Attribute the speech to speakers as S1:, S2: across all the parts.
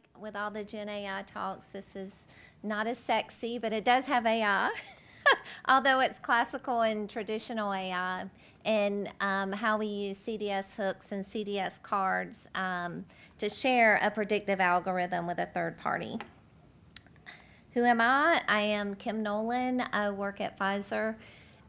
S1: like with all the Gen AI talks, this is not as sexy, but it does have AI, although it's classical and traditional AI, and um, how we use CDS hooks and CDS cards um, to share a predictive algorithm with a third party. Who am I? I am Kim Nolen. I work at Pfizer.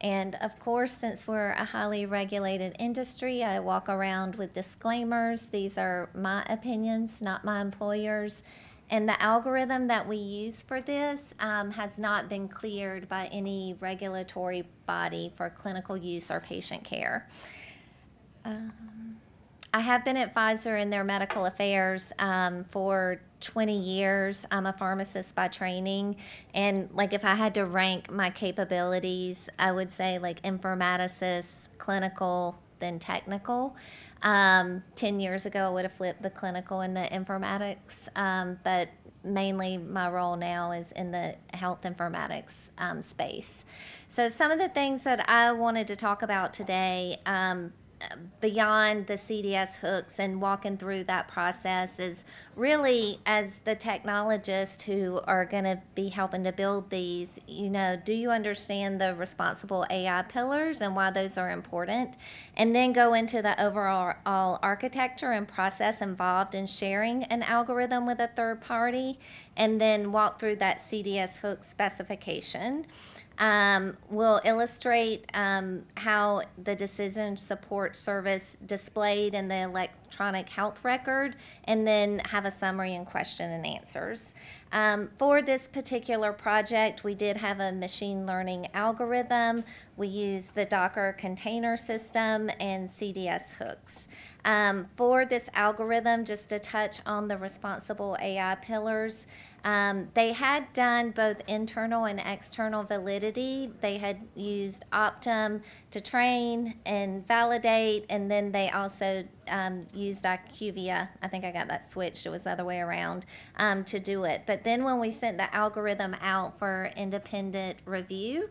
S1: And of course, since we're a highly regulated industry, I walk around with disclaimers. These are my opinions, not my employer's. And the algorithm that we use for this um, has not been cleared by any regulatory body for clinical use or patient care. Um, I have been Pfizer in their medical affairs um, for 20 years. I'm a pharmacist by training. And like if I had to rank my capabilities, I would say like informaticist, clinical, then technical. Um, 10 years ago, I would have flipped the clinical and the informatics, um, but mainly my role now is in the health informatics um, space. So, some of the things that I wanted to talk about today um, beyond the CDS hooks and walking through that process is really as the technologists who are going to be helping to build these, you know, do you understand the responsible AI pillars and why those are important? And then go into the overall architecture and process involved in sharing an algorithm with a third party, and then walk through that CDS hook specification um, will illustrate um, how the decision support service displayed in the electronic health record and then have a summary and question and answers. Um, for this particular project, we did have a machine learning algorithm. We used the Docker container system and CDS hooks. Um, for this algorithm, just to touch on the responsible AI pillars, um, they had done both internal and external validity. They had used Optum to train and validate, and then they also um, used IQVIA. I think I got that switched, it was the other way around, um, to do it. But then when we sent the algorithm out for independent review,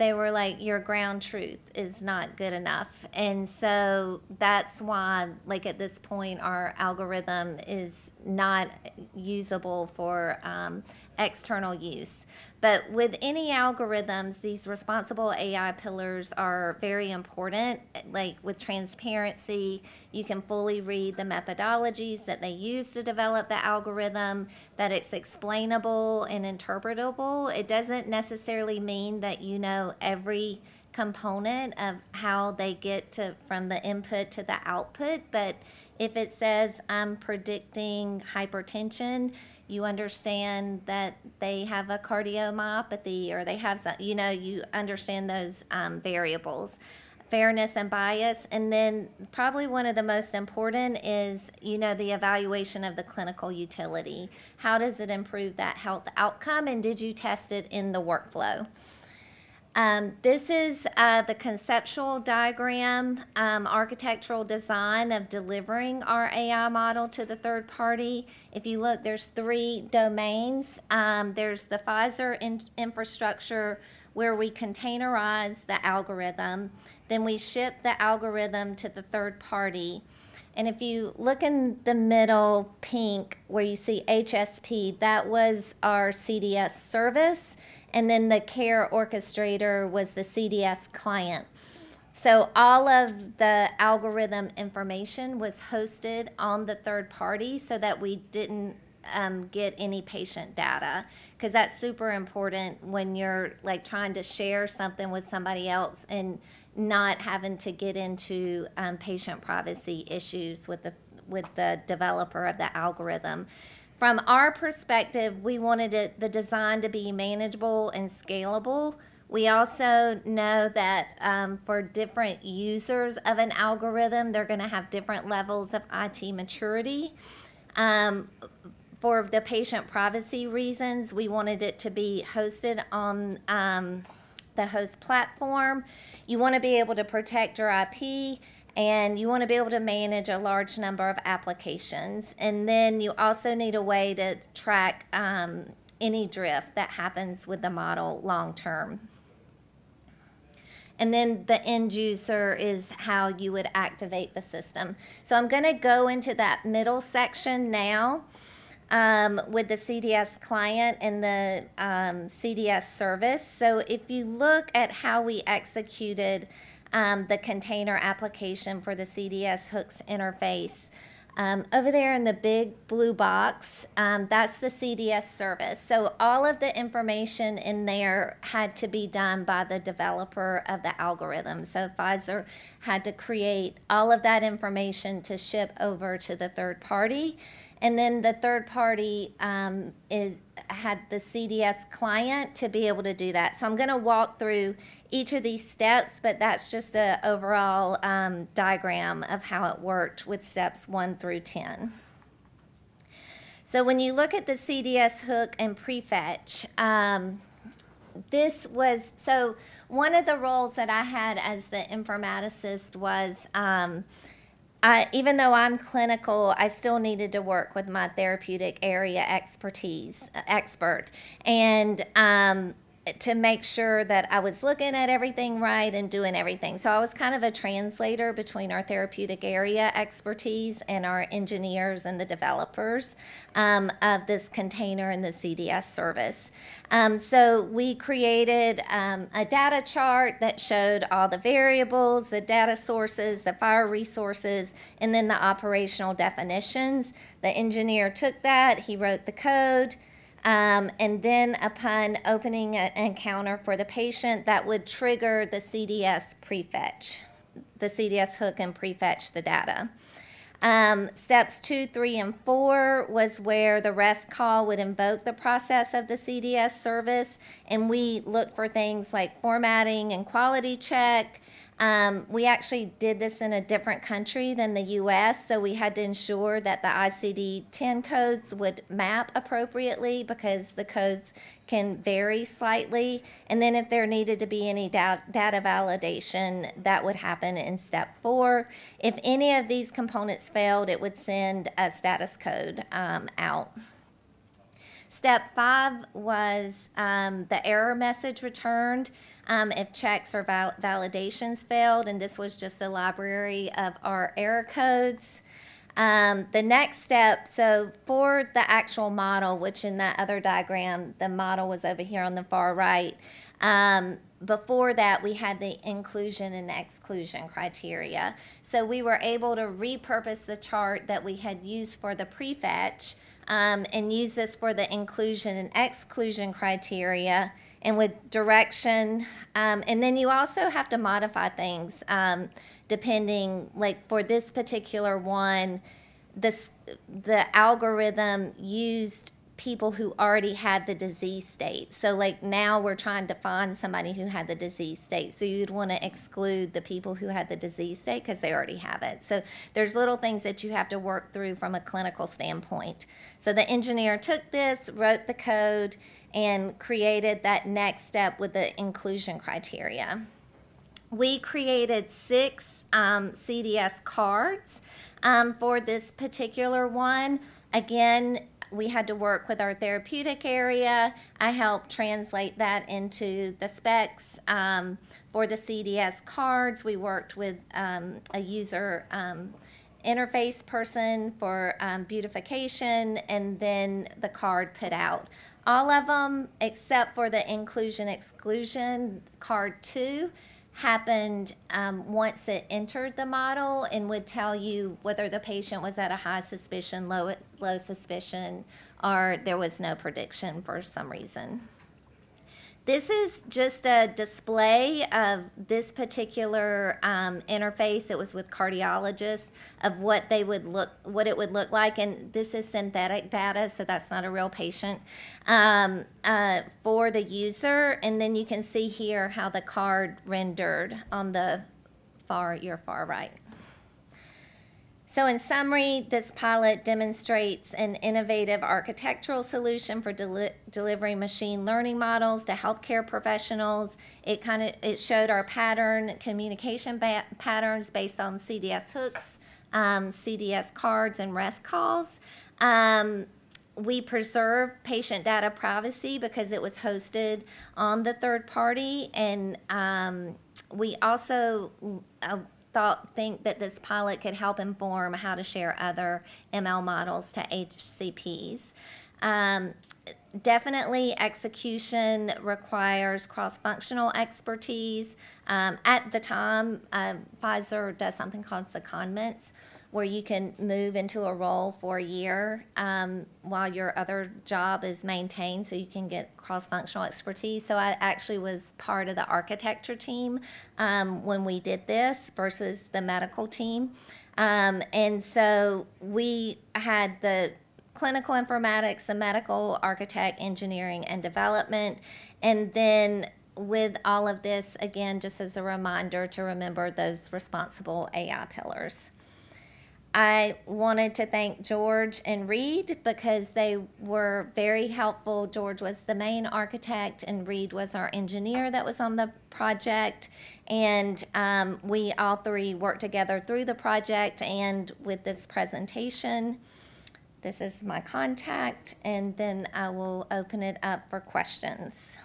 S1: they were like your ground truth is not good enough. And so that's why like at this point our algorithm is not usable for um, external use but with any algorithms, these responsible AI pillars are very important. Like with transparency, you can fully read the methodologies that they use to develop the algorithm, that it's explainable and interpretable. It doesn't necessarily mean that you know every component of how they get to from the input to the output, but if it says I'm predicting hypertension, you understand that they have a cardiomyopathy or they have some, you know, you understand those um, variables. Fairness and bias. And then, probably one of the most important is, you know, the evaluation of the clinical utility. How does it improve that health outcome? And did you test it in the workflow? Um, this is uh, the conceptual diagram, um, architectural design of delivering our AI model to the third party. If you look, there's three domains. Um, there's the Pfizer in infrastructure where we containerize the algorithm. Then we ship the algorithm to the third party. And if you look in the middle pink where you see HSP, that was our CDS service and then the care orchestrator was the CDS client. So all of the algorithm information was hosted on the third party so that we didn't um, get any patient data because that's super important when you're like trying to share something with somebody else and not having to get into um, patient privacy issues with the with the developer of the algorithm from our perspective, we wanted it, the design to be manageable and scalable. We also know that um, for different users of an algorithm, they're going to have different levels of IT maturity. Um, for the patient privacy reasons, we wanted it to be hosted on um, the host platform. You want to be able to protect your IP and you want to be able to manage a large number of applications. And then you also need a way to track um, any drift that happens with the model long term. And then the end user is how you would activate the system. So I'm going to go into that middle section now. um, with the CDS client and the um, CDS service. So if you look at how we executed um, the container application for the CDS hooks interface, um, over there in the big blue box, um, that's the CDS service. So all of the information in there had to be done by the developer of the algorithm. So Pfizer had to create all of that information to ship over to the third party. And then the third party um, is had the CDS client to be able to do that. So I'm going to walk through each of these steps, but that's just an overall um, diagram of how it worked with steps one through 10. So when you look at the CDS hook and prefetch, um, this was, so one of the roles that I had as the informaticist was, um, I, even though I'm clinical, I still needed to work with my therapeutic area expertise, expert. And um, to make sure that I was looking at everything right and doing everything. So I was kind of a translator between our therapeutic area expertise and our engineers and the developers um, of this container and the CDS service. Um, so we created um, a data chart that showed all the variables, the data sources, the FHIR resources, and then the operational definitions. The engineer took that, he wrote the code, um, and then upon opening an encounter for the patient, that would trigger the CDS prefetch, the CDS hook and prefetch the data. Um, steps two, three, and four was where the REST call would invoke the process of the CDS service, and we look for things like formatting and quality check, um, we actually did this in a different country than the US, so we had to ensure that the ICD 10 codes would map appropriately because the codes can vary slightly. And then if there needed to be any da data validation, that would happen in step four. If any of these components failed, it would send a status code um, out. Step five was um, the error message returned um, if checks or val validations failed, and this was just a library of our error codes. Um, the next step, so for the actual model, which in that other diagram, the model was over here on the far right, um, before that, we had the inclusion and exclusion criteria. So we were able to repurpose the chart that we had used for the prefetch um, and use this for the inclusion and exclusion criteria and with direction. Um, and then you also have to modify things um, depending, like for this particular one, this the algorithm used people who already had the disease state. So like now we're trying to find somebody who had the disease state. So you'd want to exclude the people who had the disease state because they already have it. So there's little things that you have to work through from a clinical standpoint. So the engineer took this, wrote the code, and created that next step with the inclusion criteria. We created six um, CDS cards um, for this particular one. Again, we had to work with our therapeutic area. I helped translate that into the specs. Um, for the CDS cards, we worked with um, a user um, interface person for um, beautification and then the card put out. All of them, except for the inclusion exclusion, card two, happened um, once it entered the model and would tell you whether the patient was at a high suspicion, low, low suspicion, or there was no prediction for some reason. This is just a display of this particular um, interface. It was with cardiologists of what they would look, what it would look like, and this is synthetic data, so that's not a real patient um, uh, for the user. And then you can see here how the card rendered on the far your far right. So in summary, this pilot demonstrates an innovative architectural solution for deli delivering machine learning models to healthcare professionals. It kind of it showed our pattern communication patterns based on CDS hooks, um, CDS cards, and REST calls. Um, we preserve patient data privacy because it was hosted on the third party, and um, we also uh, thought, think that this pilot could help inform how to share other ML models to HCPs. Um, definitely execution requires cross-functional expertise. Um, at the time, uh, Pfizer does something called secondments, where you can move into a role for a year um, while your other job is maintained, so you can get cross-functional expertise. So I actually was part of the architecture team um, when we did this versus the medical team. Um, and so we had the clinical informatics, the medical architect, engineering, and development. And then with all of this, again, just as a reminder to remember those responsible AI pillars. I wanted to thank George and Reid because they were very helpful. George was the main architect, and Reid was our engineer that was on the project. And um, we all three worked together through the project and with this presentation. This is my contact, and then I will open it up for questions.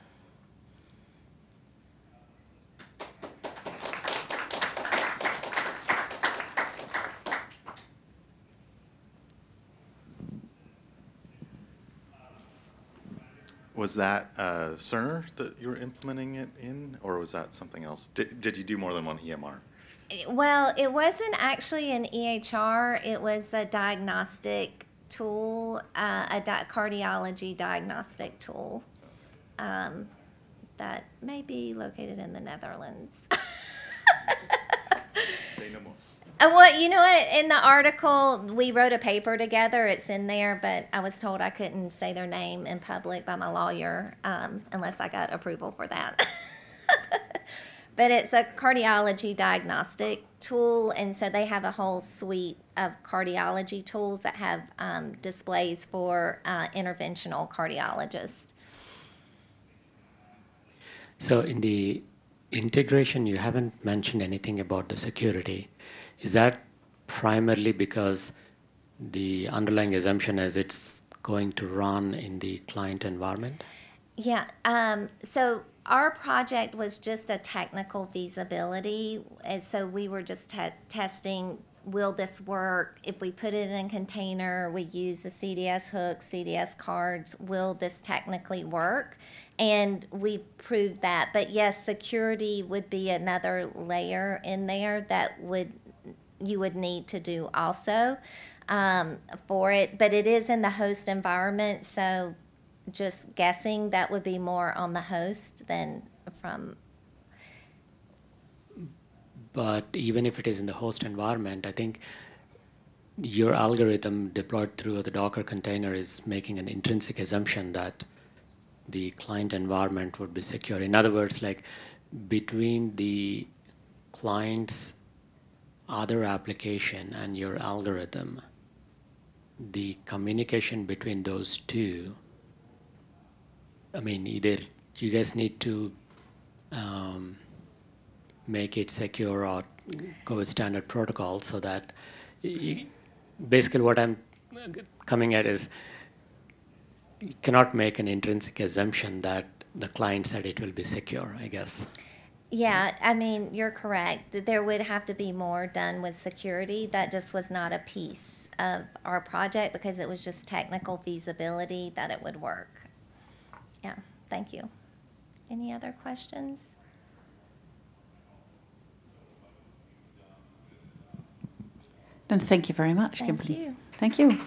S2: Was that uh, Cerner that you were implementing it in, or was that something else? Did, did you do more than one EMR?
S1: Well, it wasn't actually an EHR, it was a diagnostic tool, uh, a di- cardiology diagnostic tool um, that may be located in the Netherlands. Uh, well, you know what? In the article, we wrote a paper together. It's in there, but I was told I couldn't say their name in public by my lawyer um, unless I got approval for that. but it's a cardiology diagnostic tool, and so they have a whole suite of cardiology tools that have um, displays for uh, interventional cardiologists.
S3: So in the integration, you haven't mentioned anything about the security. Is that primarily because the underlying assumption is it's going to run in the client environment?
S1: Yeah. Um, so our project was just a technical feasibility, and so we were just te- testing. Will this work? If we put it in a container, we use the CDS hooks, CDS cards. Will this technically work? And we proved that. But yes, security would be another layer in there that would you would need to do also um, for it. But it is in the host environment, so just guessing that would be more on the host than from
S3: But even if it is in the host environment, I think your algorithm deployed through the Docker container is making an intrinsic assumption that the client environment would be secure. In other words, like between the client's other application and your algorithm, the communication between those two, I mean, either you guys need to um, make it secure or go with standard protocol so that y- basically what I'm coming at is you cannot make an intrinsic assumption that the client said it will be secure, I guess.
S1: Yeah i mean you're correct. There would have to be more done with security. That just was not a piece of our project because it was just technical feasibility that it would work. Yeah thank you. Any other questions?
S4: And thank you very much,
S1: Thank
S4: Kimberly.
S1: you.
S4: Thank you.